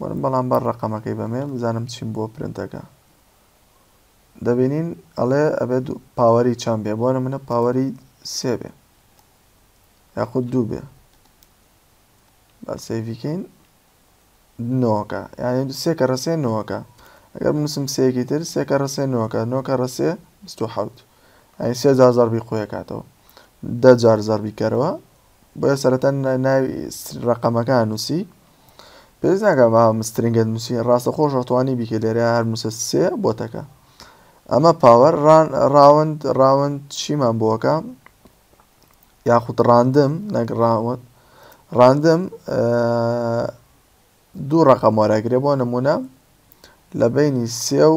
وەرم بەڵام با ڕەقەمەکەی بەمێ بزانم چیم بۆ پرنتەکە دەبینین ئەڵێ ئەبێت پاوەری چەند بێ بۆ نمونە پاوەری سێ بێ یاخود دوو بێ با سێڤیکەین نۆکە یاێن سێکە ڕسێ نۆکە ئەگەر بنووسم سێکی تر سێکە ڕسێ نۆکە نۆکە ڕسێ حوت ئەین سێ جار زەربی قویەکاتەوە دە جار زەربی کەرەوە بۆیە سەرەتا ناوی ڕقەمەکە نووسی پێویست ناکە بە مسترنگەت نووسی ڕاستە خۆش ئەتوانی بیکە لێرە هەر نووسە سێ بۆتەکە ئەمە پاوەەر ڕان ڕاوند ڕاوند چیمان بۆکە یاخود ڕاندم نەگڕاوت ڕاندم دوو ڕقەم وەرەگرێ بۆ نمونە لە بینی سێ و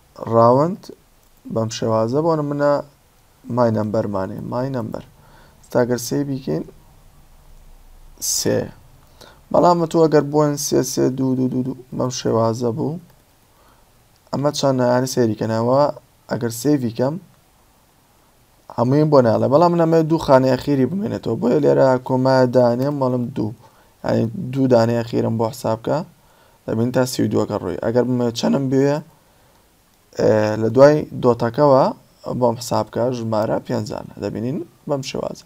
ڕاوەند بەم شێوازە بۆ نمونە مای نەمبەرمانێ مای نەمبەر ستاگەر سێ بیکەین سێ بەڵام تۆ ئەگەر بۆن سێ سێ دوو دوو دوو بەم شێوازە بوو ئەمە چەند نایانی سێریکەنەوە ئەگەر سێویکەم هەموویم بۆ ناڵێ بەڵام من ئەمەوێت دوو خانەی ئەخیری بمێنێتەوە بۆیە لێرە کۆما دانێم مەڵم دوو ینی دوو دانەی ئەخیرم بۆ حسابکە دەبین تا سی دووەکە ڕووی ئەگەر بمێ چەندم بوێ لە دوای دۆتەکەەوە بۆم حسابکە ژمارە پێنجانە دەبینین بەم شێوازە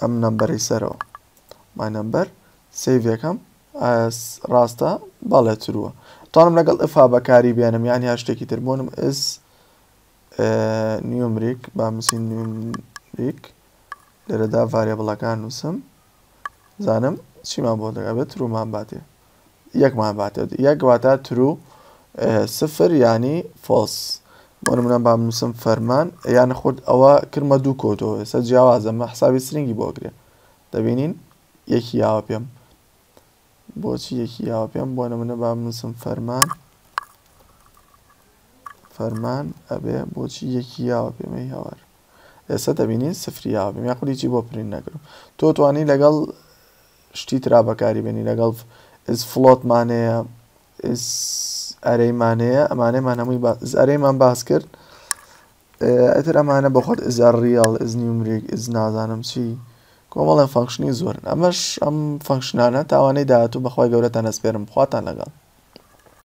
ئەم نەمبەرەی سەرەوە مای نەمبەر سەیڤەکەم ڕاستە بەڵێ ترووە تاڵم لەگەڵ ئەفا بەکاری بێنم یان هەر شتێکی تر بۆنم ئس نیومریک با مسین نیومریک لێرەدا ڤارێبڵەکان نووسم زانم چیمان بۆ دەگە بێت ترومان باتێ یەکمان باتێ یەک واتە ترو سفر ینی فۆس بۆ منە با بنووسم فەرمان یان خورد ئەوە کرمە دوو کۆتەوە ێستا جیاوازە مە حسابی سرنگی بۆگرێ دەبینین یەکی یاوە پێم بۆچی یەکی یاوە پێم بۆ نە منە با بنووسم فەرمان فەرمان ئەبێ بۆچی یەکی یاوە پێمە هاوار ئێستا دەبینین سفری یاوە پێم یاخودیی بۆ پرین نەگرم تۆ توانی لەگەڵ شتی ترا بەکاری بێنی لەگەڵ is float مانەیە is array مانەیە ئەمانەمان هەمووی با is array مان باس کرد ئەتر ئەمانە بەخۆت is a real is numeric is نازانم چی کۆمەڵێن فەنکشنی زۆرن ئەمەش ئەم فەنکشنانە تاوانەی داهاتوو بەخوای گەورەتان ئەسپێرم خواتان لەگەڵ